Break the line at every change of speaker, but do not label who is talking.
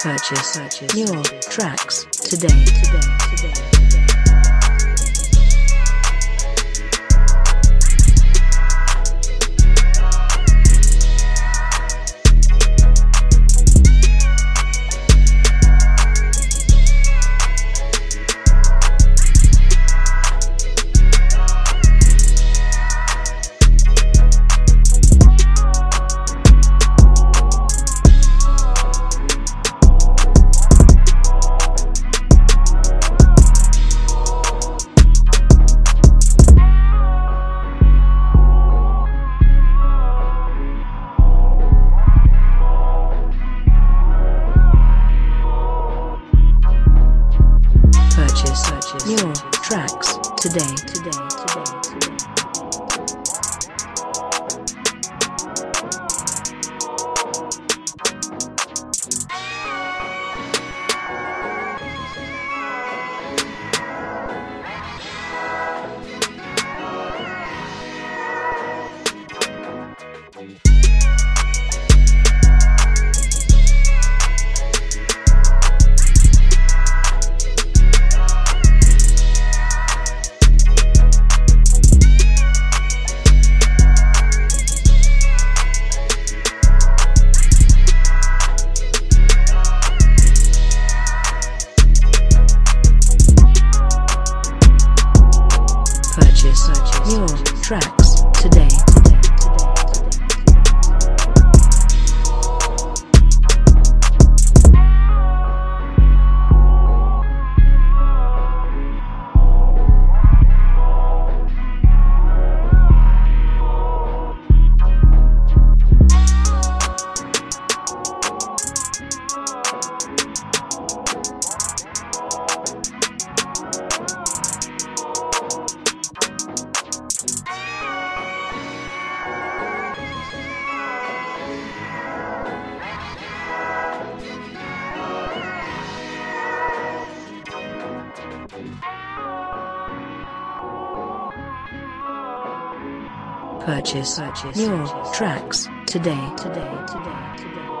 Purchase, purchase your tracks today. today, today, today. Purchase, purchase your tracks today. today, today, today. Your Purchase, purchase your tracks today. today, today, today.